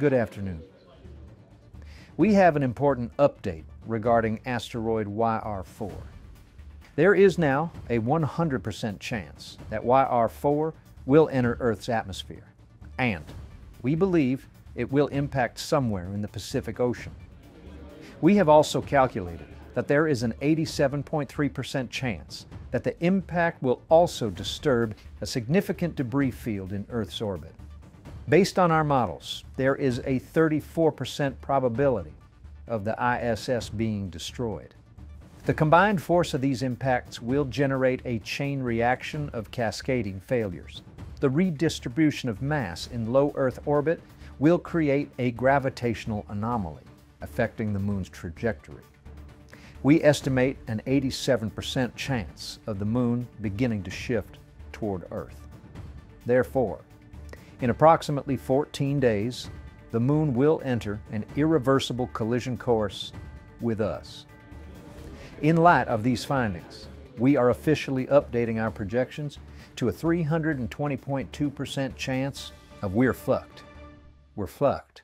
Good afternoon. We have an important update regarding asteroid YR4. There is now a 100% chance that YR4 will enter Earth's atmosphere, and we believe it will impact somewhere in the Pacific Ocean. We have also calculated that there is an 87.3% chance that the impact will also disturb a significant debris field in Earth's orbit. Based on our models, there is a 34% probability of the ISS being destroyed. The combined force of these impacts will generate a chain reaction of cascading failures. The redistribution of mass in low Earth orbit will create a gravitational anomaly affecting the Moon's trajectory. We estimate an 87% chance of the Moon beginning to shift toward Earth. Therefore, in approximately 14 days, the Moon will enter an irreversible collision course with us. In light of these findings, we are officially updating our projections to a 320.2% chance of we're fucked. We're fucked.